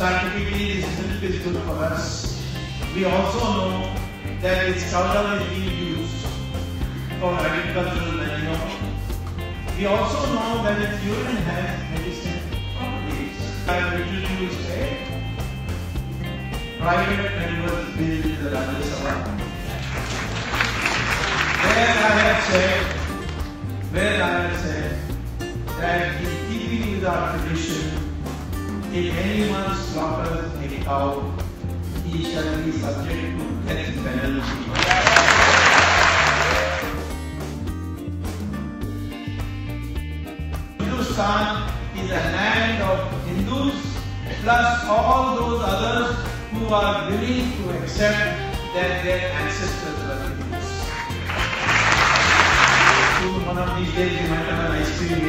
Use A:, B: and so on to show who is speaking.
A: scientifically this milk is good for us. We also know that its chowder is being used for agricultural manure. We also know that its urine has medicinal properties. I have introduced a private members bill in the Rajya Sabha. Where I have said, where I have said that in keeping with our tradition, if anyone slaughters a cow, he shall be subject to death penalty. Hindustan is a land of Hindus plus all those others who are willing to accept that their ancestors were Hindus. So one of these days you might have an ice cream